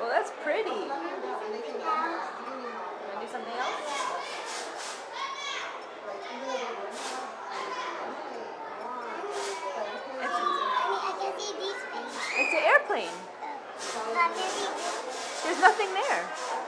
Well, that's pretty. Want to do something else? It's an airplane. There's nothing there.